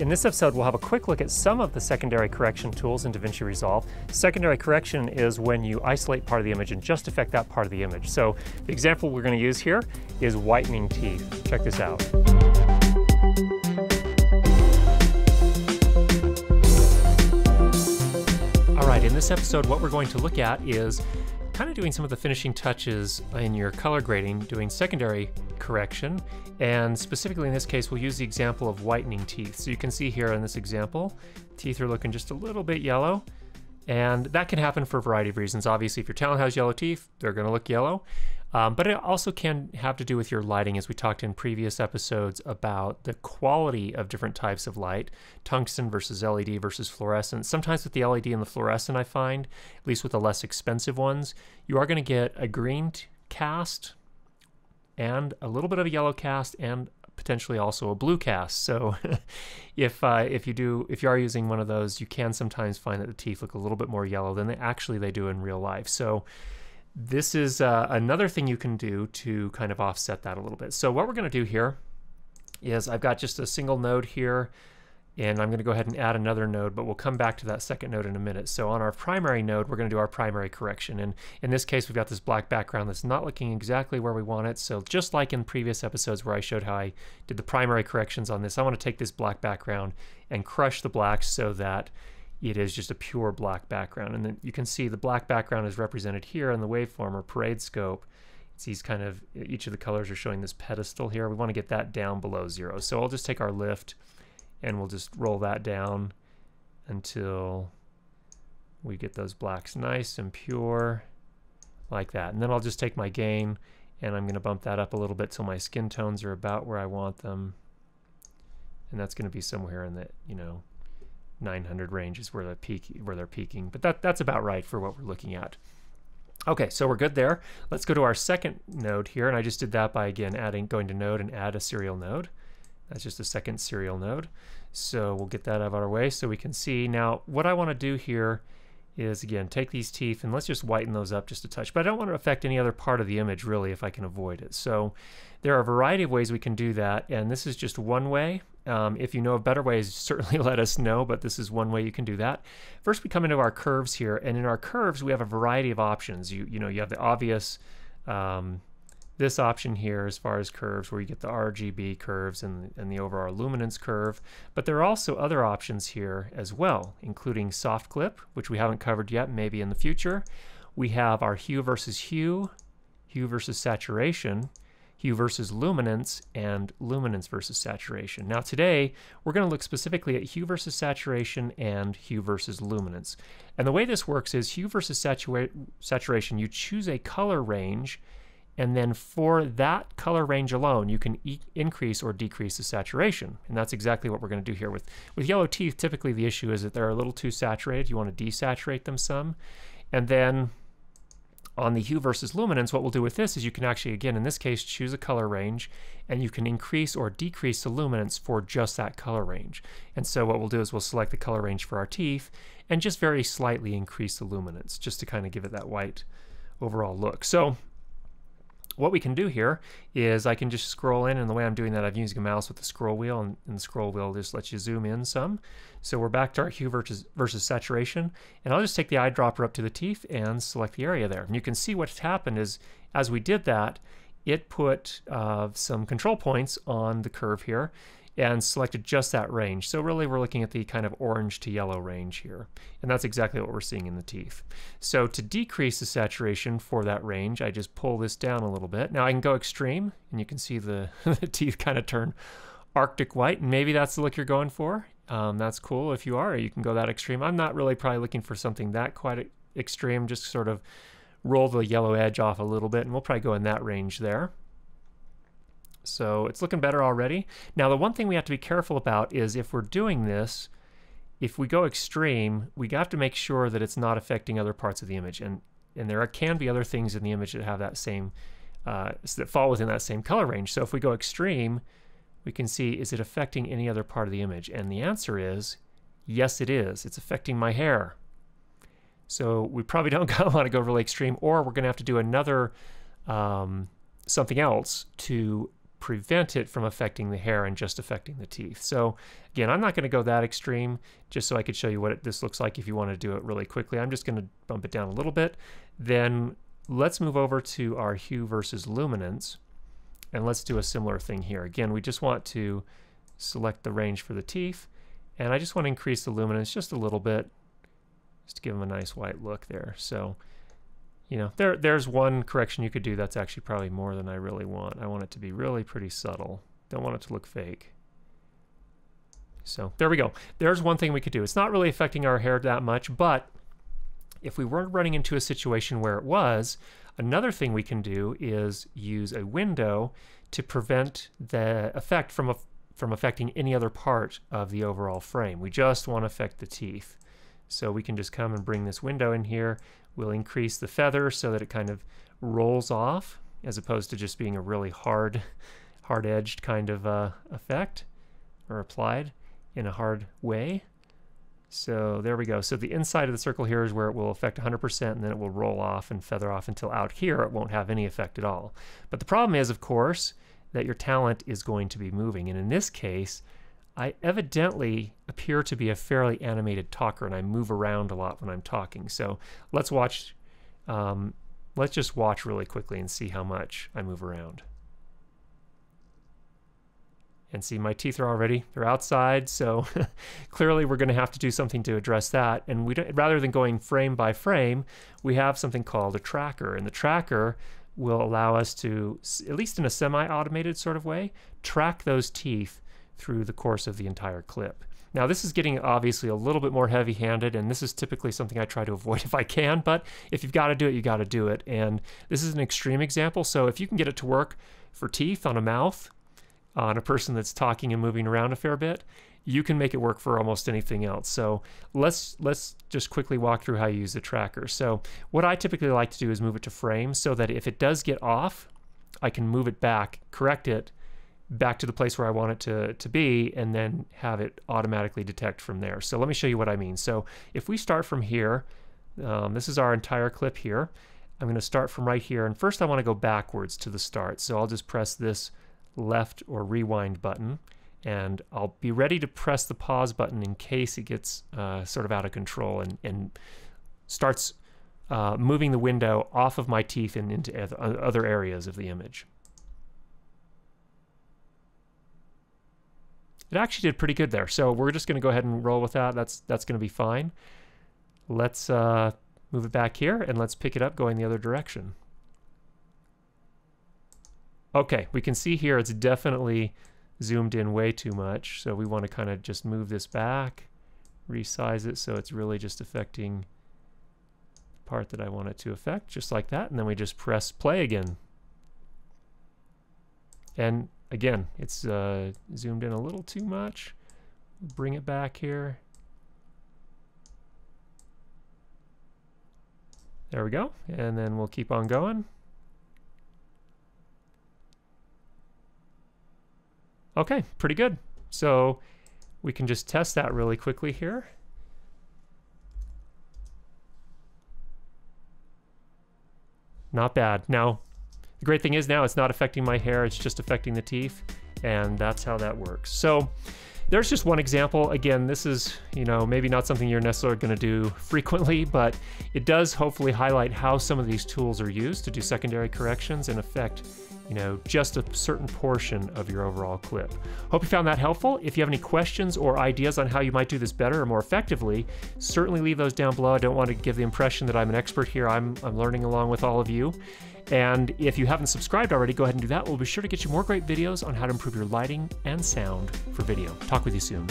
In this episode, we'll have a quick look at some of the secondary correction tools in DaVinci Resolve. Secondary correction is when you isolate part of the image and just affect that part of the image. So the example we're going to use here is whitening teeth. Check this out. All right, in this episode, what we're going to look at is kind of doing some of the finishing touches in your color grading, doing secondary correction, and specifically in this case, we'll use the example of whitening teeth. So you can see here in this example, teeth are looking just a little bit yellow, and that can happen for a variety of reasons. Obviously, if your talent has yellow teeth, they're going to look yellow. Um, but it also can have to do with your lighting, as we talked in previous episodes about the quality of different types of light tungsten versus LED versus fluorescent. Sometimes with the LED and the fluorescent, I find, at least with the less expensive ones, you are going to get a green cast and a little bit of a yellow cast and potentially also a blue cast. So if uh, if you do if you are using one of those, you can sometimes find that the teeth look a little bit more yellow than they actually they do in real life. So this is uh, another thing you can do to kind of offset that a little bit. So what we're going to do here is I've got just a single node here and I'm going to go ahead and add another node, but we'll come back to that second node in a minute. So on our primary node, we're going to do our primary correction. And in this case, we've got this black background that's not looking exactly where we want it. So just like in previous episodes where I showed how I did the primary corrections on this, I want to take this black background and crush the blacks so that it is just a pure black background. And then you can see the black background is represented here in the waveform or parade scope. It's these kind of, each of the colors are showing this pedestal here. We want to get that down below zero. So I'll just take our lift and we'll just roll that down until we get those blacks nice and pure like that. And then I'll just take my gain and I'm going to bump that up a little bit till my skin tones are about where I want them. And that's going to be somewhere in the, you know, 900 range is where they're peak where they're peaking, but that that's about right for what we're looking at. Okay, so we're good there. Let's go to our second node here, and I just did that by again adding going to node and add a serial node. That's just a second serial node. So we'll get that out of our way so we can see. Now, what I want to do here is again take these teeth and let's just whiten those up just a touch but I don't want to affect any other part of the image really if I can avoid it so there are a variety of ways we can do that and this is just one way um, if you know of better ways certainly let us know but this is one way you can do that first we come into our curves here and in our curves we have a variety of options you you know you have the obvious um, this option here as far as curves where you get the RGB curves and, and the overall luminance curve. But there are also other options here as well, including soft clip, which we haven't covered yet, maybe in the future. We have our hue versus hue, hue versus saturation, hue versus luminance, and luminance versus saturation. Now today, we're going to look specifically at hue versus saturation and hue versus luminance. And the way this works is hue versus satua saturation, you choose a color range and then for that color range alone, you can e increase or decrease the saturation. And that's exactly what we're going to do here. With, with yellow teeth, typically the issue is that they're a little too saturated. You want to desaturate them some. And then on the hue versus luminance, what we'll do with this is you can actually, again, in this case, choose a color range, and you can increase or decrease the luminance for just that color range. And so what we'll do is we'll select the color range for our teeth and just very slightly increase the luminance, just to kind of give it that white overall look. So what we can do here is I can just scroll in, and the way I'm doing that, I'm using a mouse with the scroll wheel, and, and the scroll wheel just lets you zoom in some. So we're back to our hue versus, versus saturation, and I'll just take the eyedropper up to the teeth and select the area there. And you can see what's happened is, as we did that, it put uh, some control points on the curve here, and selected just that range. So really we're looking at the kind of orange to yellow range here. And that's exactly what we're seeing in the teeth. So to decrease the saturation for that range, I just pull this down a little bit. Now I can go extreme and you can see the, the teeth kind of turn arctic white and maybe that's the look you're going for. Um, that's cool if you are, you can go that extreme. I'm not really probably looking for something that quite extreme, just sort of roll the yellow edge off a little bit and we'll probably go in that range there. So it's looking better already. Now the one thing we have to be careful about is if we're doing this, if we go extreme, we have to make sure that it's not affecting other parts of the image. And, and there can be other things in the image that have that same, uh, that fall within that same color range. So if we go extreme, we can see, is it affecting any other part of the image? And the answer is, yes, it is. It's affecting my hair. So we probably don't want to go really extreme, or we're going to have to do another um, something else to prevent it from affecting the hair and just affecting the teeth. So again, I'm not going to go that extreme just so I could show you what it, this looks like if you want to do it really quickly. I'm just going to bump it down a little bit. Then let's move over to our hue versus luminance and let's do a similar thing here. Again, we just want to select the range for the teeth and I just want to increase the luminance just a little bit just to give them a nice white look there. So you know, there there's one correction you could do that's actually probably more than I really want. I want it to be really pretty subtle. Don't want it to look fake. So there we go. There's one thing we could do. It's not really affecting our hair that much, but if we weren't running into a situation where it was, another thing we can do is use a window to prevent the effect from from affecting any other part of the overall frame. We just want to affect the teeth. So we can just come and bring this window in here. We'll increase the feather so that it kind of rolls off as opposed to just being a really hard, hard-edged kind of uh, effect or applied in a hard way. So there we go. So the inside of the circle here is where it will affect 100% and then it will roll off and feather off until out here it won't have any effect at all. But the problem is, of course, that your talent is going to be moving. And in this case, I evidently appear to be a fairly animated talker and I move around a lot when I'm talking. So let's watch, um, let's just watch really quickly and see how much I move around. And see, my teeth are already, they're outside, so clearly we're going to have to do something to address that. And we don't, rather than going frame by frame, we have something called a tracker. And the tracker will allow us to, at least in a semi-automated sort of way, track those teeth through the course of the entire clip. Now this is getting obviously a little bit more heavy-handed and this is typically something I try to avoid if I can, but if you've got to do it, you got to do it. And this is an extreme example, so if you can get it to work for teeth on a mouth, on a person that's talking and moving around a fair bit, you can make it work for almost anything else. So let's let's just quickly walk through how you use the tracker. So what I typically like to do is move it to frame so that if it does get off, I can move it back, correct it, back to the place where I want it to, to be and then have it automatically detect from there. So let me show you what I mean. So if we start from here, um, this is our entire clip here. I'm going to start from right here and first I want to go backwards to the start. So I'll just press this left or rewind button and I'll be ready to press the pause button in case it gets uh, sort of out of control and, and starts uh, moving the window off of my teeth and into other areas of the image. It actually did pretty good there. So we're just going to go ahead and roll with that. That's that's going to be fine. Let's uh, move it back here and let's pick it up going the other direction. Okay, we can see here it's definitely zoomed in way too much. So we want to kind of just move this back, resize it so it's really just affecting the part that I want it to affect, just like that. And then we just press play again. And again, it's uh, zoomed in a little too much. Bring it back here. There we go. And then we'll keep on going. Okay, pretty good. So we can just test that really quickly here. Not bad. Now, the great thing is now it's not affecting my hair, it's just affecting the teeth, and that's how that works. So there's just one example. Again, this is, you know, maybe not something you're necessarily going to do frequently, but it does hopefully highlight how some of these tools are used to do secondary corrections and affect you know, just a certain portion of your overall clip. Hope you found that helpful. If you have any questions or ideas on how you might do this better or more effectively, certainly leave those down below. I don't want to give the impression that I'm an expert here. I'm, I'm learning along with all of you. And if you haven't subscribed already, go ahead and do that. We'll be sure to get you more great videos on how to improve your lighting and sound for video. Talk with you soon.